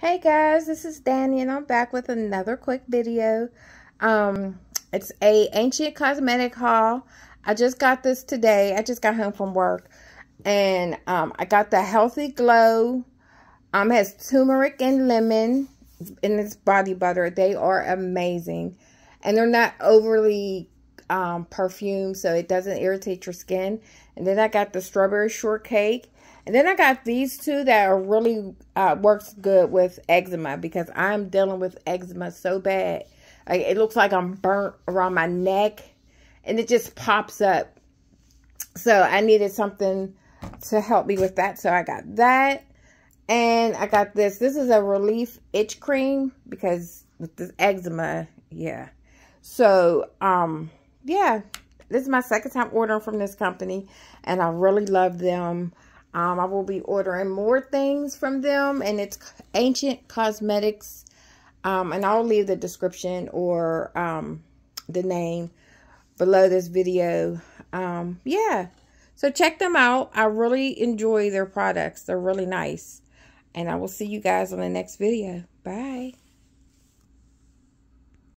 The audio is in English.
Hey guys, this is Danny and I'm back with another quick video. Um, it's a ancient cosmetic haul. I just got this today. I just got home from work and um, I got the Healthy Glow. Um, has turmeric and lemon in its body butter. They are amazing and they're not overly um, perfume so it doesn't irritate your skin. And then I got the strawberry shortcake and then I got these two that are really uh, works good with eczema because I'm dealing with eczema so bad. Like it looks like I'm burnt around my neck and it just pops up. So I needed something to help me with that. So I got that. And I got this. This is a relief itch cream because with this eczema, yeah. So, um, yeah, this is my second time ordering from this company and I really love them. Um, I will be ordering more things from them, and it's Ancient Cosmetics. Um, and I'll leave the description or um, the name below this video. Um, yeah, so check them out. I really enjoy their products. They're really nice. And I will see you guys on the next video. Bye.